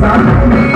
Sampai